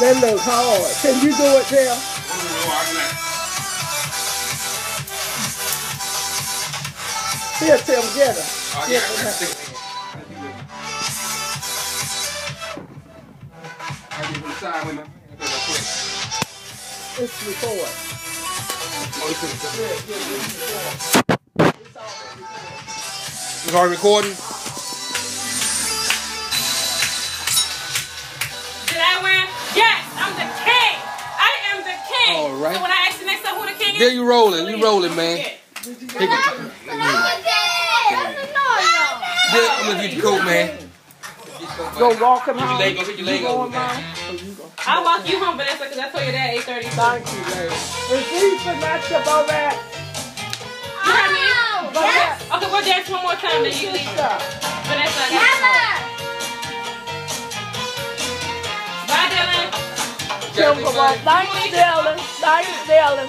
That look hard. Can you do it, Tim? Here, Tim, get her. Oh, Get yeah, I her. got six. I give it a right. So when I ask the next time who the king is, There you rolling. You please rolling, man. forget. Take it. Yeah, I'm gonna get your coat, man. Go walk him home. leg, go get your leg over, man. Mom? Oh, you go. I'll walk you home, but that's because I told your dad 8:30. Thank you, lady. Is he for not to go back? You heard me? Go back. Okay, we'll dance one more time, then you leave. Vanessa, I got Bye, Dylan. Tim, come on. Thanks, Dylan. Thanks, Dylan.